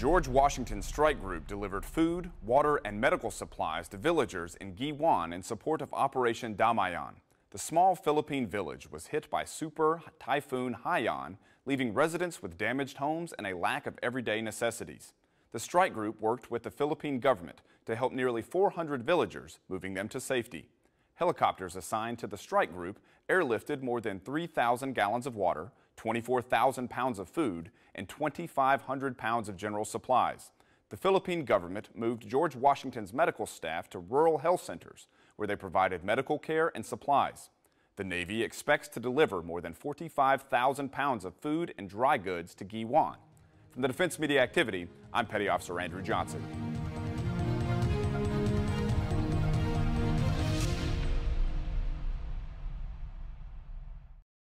George Washington Strike Group delivered food, water, and medical supplies to villagers in Guiuan in support of Operation Damayan. The small Philippine village was hit by Super Typhoon Haiyan, leaving residents with damaged homes and a lack of everyday necessities. The strike group worked with the Philippine government to help nearly 400 villagers, moving them to safety. Helicopters assigned to the strike group airlifted more than 3,000 gallons of water, 24,000 pounds of food, and 2,500 pounds of general supplies. The Philippine government moved George Washington's medical staff to rural health centers, where they provided medical care and supplies. The Navy expects to deliver more than 45,000 pounds of food and dry goods to Guiuan. From the Defense Media Activity, I'm Petty Officer Andrew Johnson.